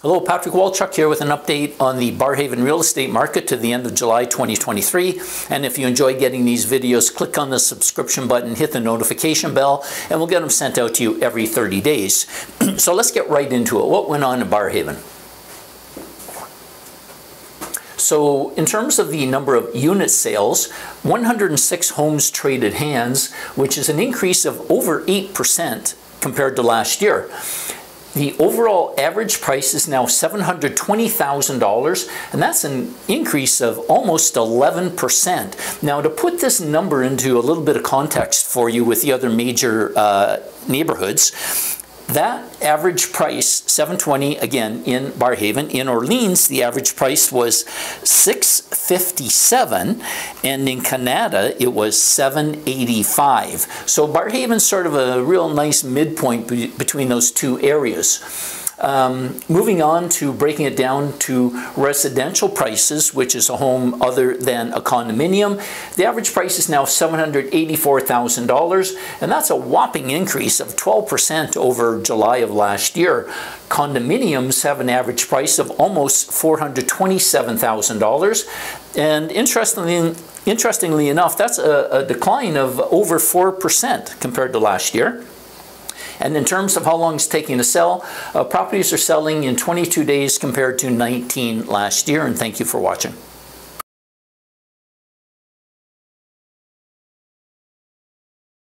Hello, Patrick Walchuk here with an update on the Barrhaven real estate market to the end of July 2023. And if you enjoy getting these videos, click on the subscription button, hit the notification bell, and we'll get them sent out to you every 30 days. so let's get right into it. What went on in Barrhaven? So in terms of the number of unit sales, 106 homes traded hands, which is an increase of over 8% compared to last year. The overall average price is now $720,000, and that's an increase of almost 11%. Now, to put this number into a little bit of context for you with the other major uh, neighborhoods, that average price 720 again in Barrhaven. in Orleans the average price was 657 and in Kanata it was 785 so Barrhaven's sort of a real nice midpoint be between those two areas um, moving on to breaking it down to residential prices, which is a home other than a condominium, the average price is now $784,000, and that's a whopping increase of 12% over July of last year. Condominiums have an average price of almost $427,000, and interestingly, interestingly enough, that's a, a decline of over 4% compared to last year. And in terms of how long it's taking to sell, uh, properties are selling in 22 days compared to 19 last year. And thank you for watching.